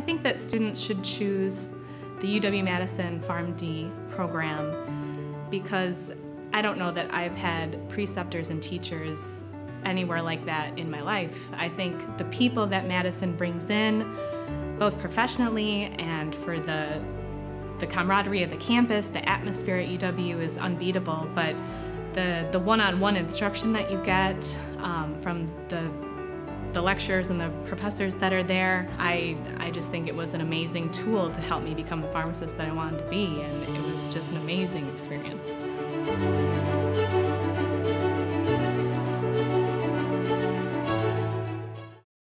think that students should choose the UW-Madison PharmD program because I don't know that I've had preceptors and teachers anywhere like that in my life. I think the people that Madison brings in, both professionally and for the the camaraderie of the campus, the atmosphere at UW is unbeatable, but the, the one-on-one instruction that you get um, from the the lecturers and the professors that are there, I, I just think it was an amazing tool to help me become the pharmacist that I wanted to be, and it was just an amazing experience.